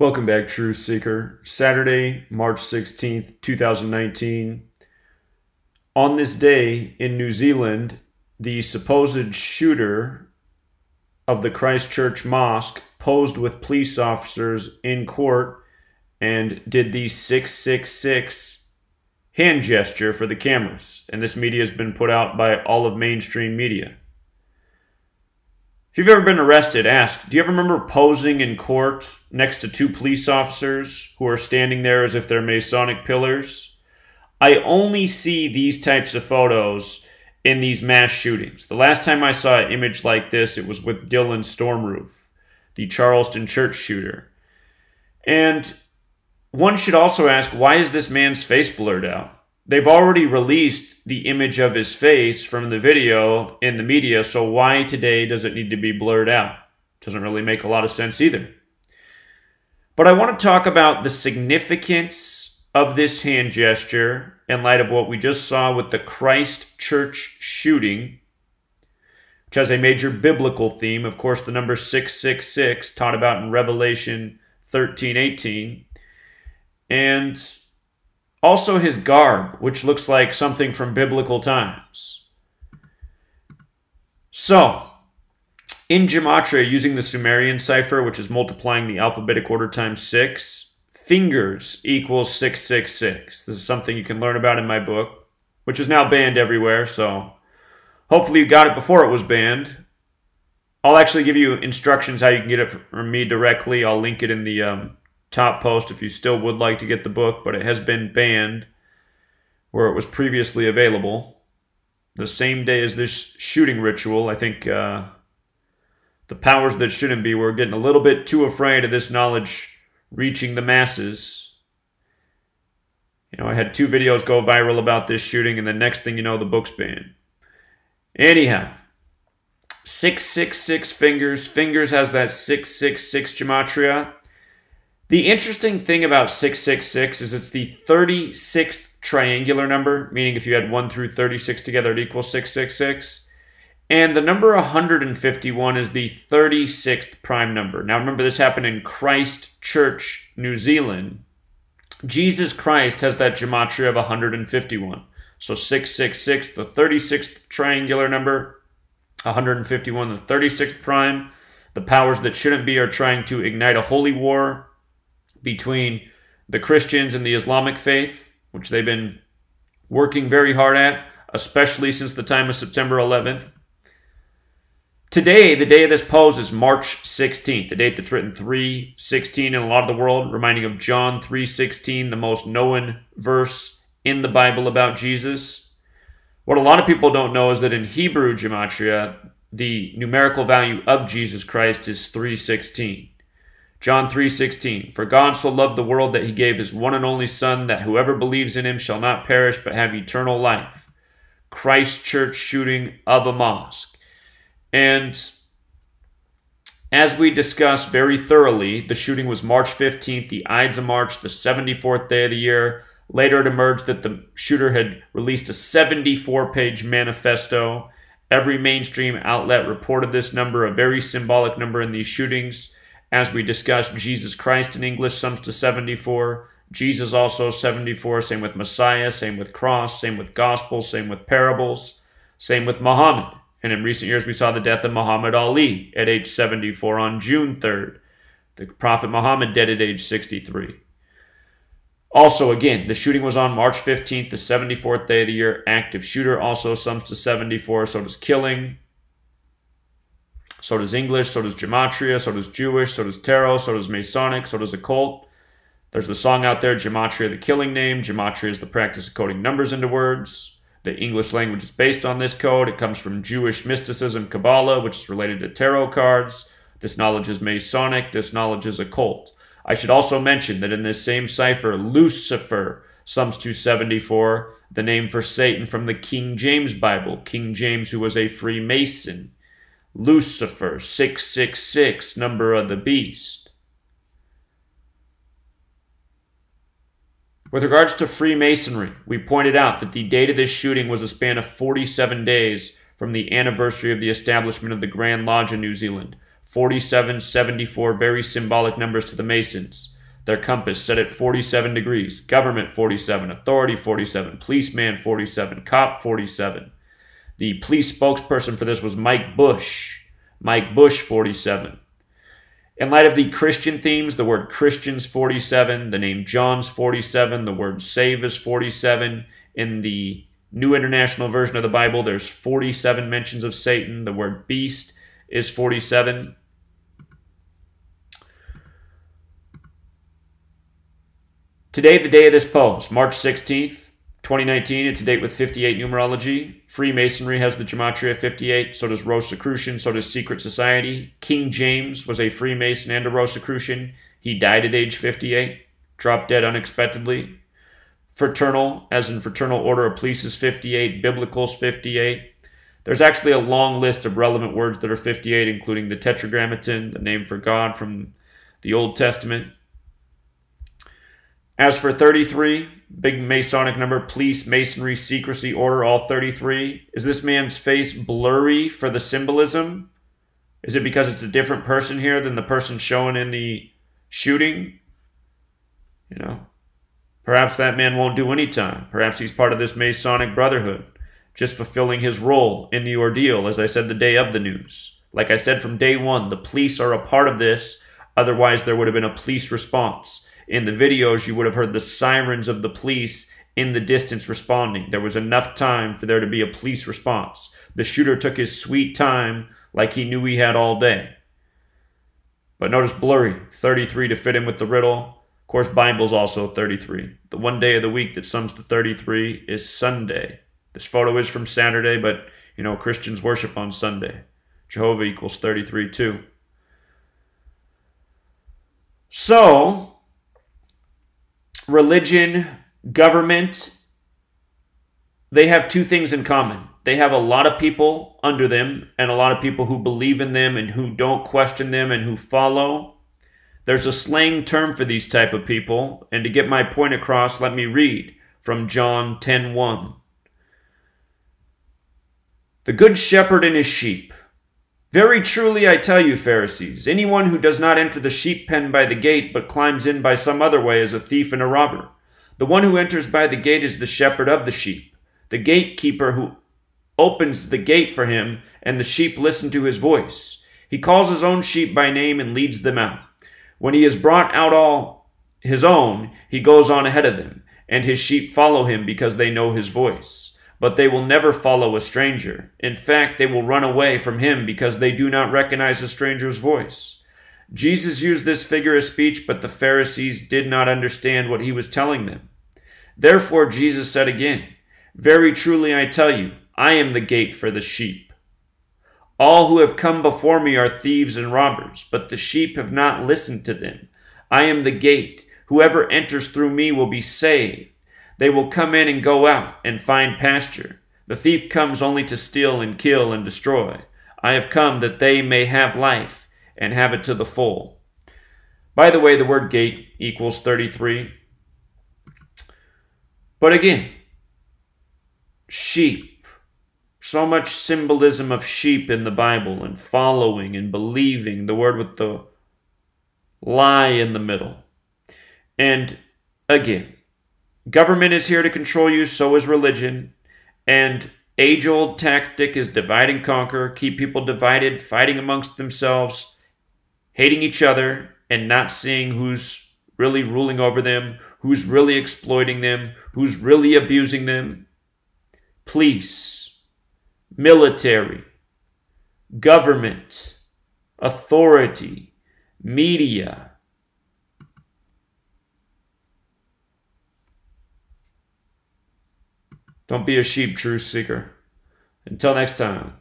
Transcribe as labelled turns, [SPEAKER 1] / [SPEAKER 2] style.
[SPEAKER 1] Welcome back, Truth Seeker. Saturday, March 16th, 2019. On this day in New Zealand, the supposed shooter of the Christchurch Mosque posed with police officers in court and did the 666 hand gesture for the cameras. And this media has been put out by all of mainstream media. If you've ever been arrested, ask Do you ever remember posing in court next to two police officers who are standing there as if they're Masonic pillars? I only see these types of photos in these mass shootings. The last time I saw an image like this, it was with Dylann Storm Roof, the Charleston church shooter. And one should also ask why is this man's face blurred out? They've already released the image of his face from the video in the media, so why today does it need to be blurred out? Doesn't really make a lot of sense either. But I want to talk about the significance of this hand gesture in light of what we just saw with the Christ Church shooting, which has a major biblical theme. Of course, the number 666 taught about in Revelation 13 18. And also, his garb, which looks like something from biblical times. So, in Gematria, using the Sumerian cipher, which is multiplying the alphabetic order times six, fingers equals 666. This is something you can learn about in my book, which is now banned everywhere. So, hopefully, you got it before it was banned. I'll actually give you instructions how you can get it from me directly. I'll link it in the um, top post if you still would like to get the book, but it has been banned where it was previously available. The same day as this shooting ritual, I think uh, the powers that shouldn't be were getting a little bit too afraid of this knowledge reaching the masses. You know, I had two videos go viral about this shooting, and the next thing you know, the book's banned. Anyhow, 666 fingers. Fingers has that 666 gematria. The interesting thing about 666 is it's the 36th triangular number, meaning if you had 1 through 36 together, it equals 666. And the number 151 is the 36th prime number. Now remember, this happened in Christchurch, New Zealand. Jesus Christ has that gematria of 151. So 666, the 36th triangular number, 151, the 36th prime. The powers that shouldn't be are trying to ignite a holy war between the Christians and the Islamic faith, which they've been working very hard at, especially since the time of September 11th. Today, the day of this pose is March 16th, the date that's written 316 in a lot of the world, reminding of John 3:16, the most known verse in the Bible about Jesus. What a lot of people don't know is that in Hebrew gematria, the numerical value of Jesus Christ is 316. John 3:16 For God so loved the world that he gave his one and only son that whoever believes in him shall not perish but have eternal life. Christchurch shooting of a mosque. And as we discussed very thoroughly, the shooting was March 15th, the Ides of March, the 74th day of the year. Later, it emerged that the shooter had released a 74 page manifesto. Every mainstream outlet reported this number, a very symbolic number in these shootings. As we discussed, Jesus Christ in English sums to 74. Jesus also 74. Same with Messiah, same with cross, same with gospel, same with parables, same with Muhammad. And in recent years, we saw the death of Muhammad Ali at age 74 on June 3rd. The Prophet Muhammad dead at age 63. Also, again, the shooting was on March 15th, the 74th day of the year. Active shooter also sums to 74. So does killing. So does English, so does Gematria, so does Jewish, so does Tarot, so does Masonic, so does Occult. There's the song out there, Gematria, the killing name. Gematria is the practice of coding numbers into words. The English language is based on this code. It comes from Jewish mysticism, Kabbalah, which is related to tarot cards. This knowledge is Masonic. This knowledge is occult. I should also mention that in this same cipher, Lucifer sums to 74, the name for Satan from the King James Bible. King James, who was a Freemason. Lucifer, 666, number of the beast. With regards to Freemasonry, we pointed out that the date of this shooting was a span of 47 days from the anniversary of the establishment of the Grand Lodge in New Zealand. 47, 74, very symbolic numbers to the Masons. Their compass set at 47 degrees. Government 47, authority 47, policeman 47, cop 47. The police spokesperson for this was Mike Bush. Mike Bush 47. In light of the Christian themes, the word Christians 47, the name John's 47, the word save is 47. In the New International Version of the Bible, there's 47 mentions of Satan. The word beast is 47. Today, the day of this post, March 16th, 2019, it's a date with 58 numerology. Freemasonry has the Gematria 58, so does Rosicrucian, so does Secret Society. King James was a Freemason and a Rosicrucian. He died at age 58, dropped dead unexpectedly. Fraternal, as in Fraternal Order of Police, is 58. Biblical's 58. There's actually a long list of relevant words that are 58, including the Tetragrammaton, the name for God from the Old Testament. As for 33, big Masonic number, police, masonry, secrecy, order, all 33. Is this man's face blurry for the symbolism? Is it because it's a different person here than the person shown in the shooting? You know, Perhaps that man won't do any time. Perhaps he's part of this Masonic Brotherhood, just fulfilling his role in the ordeal, as I said the day of the news. Like I said from day one, the police are a part of this, otherwise, there would have been a police response. In the videos, you would have heard the sirens of the police in the distance responding. There was enough time for there to be a police response. The shooter took his sweet time like he knew he had all day. But notice blurry, 33 to fit in with the riddle. Of course, Bible's also 33. The one day of the week that sums to 33 is Sunday. This photo is from Saturday, but you know, Christians worship on Sunday. Jehovah equals 33 too. So, religion, government, they have two things in common. They have a lot of people under them and a lot of people who believe in them and who don't question them and who follow. There's a slang term for these type of people, and to get my point across, let me read from John 10:1. The good shepherd and his sheep. Very truly I tell you, Pharisees, anyone who does not enter the sheep pen by the gate, but climbs in by some other way, is a thief and a robber. The one who enters by the gate is the shepherd of the sheep. The gatekeeper who opens the gate for him, and the sheep listen to his voice. He calls his own sheep by name and leads them out. When he has brought out all his own, he goes on ahead of them, and his sheep follow him because they know his voice. But they will never follow a stranger. In fact, they will run away from him because they do not recognize a stranger's voice. Jesus used this figure of speech, but the Pharisees did not understand what he was telling them. Therefore, Jesus said again, Very truly I tell you, I am the gate for the sheep. All who have come before me are thieves and robbers, but the sheep have not listened to them. I am the gate. Whoever enters through me will be saved. They will come in and go out and find pasture. The thief comes only to steal and kill and destroy. I have come that they may have life and have it to the full. By the way, the word gate equals 33. But again, sheep so much symbolism of sheep in the Bible and following and believing, the word with the lie in the middle. And again, government is here to control you, so is religion. And age old tactic is divide and conquer, keep people divided, fighting amongst themselves, hating each other, and not seeing who's really ruling over them, who's really exploiting them, who's really abusing them. Police, military, government, authority, media. Don't be a sheep truth seeker. Until next time.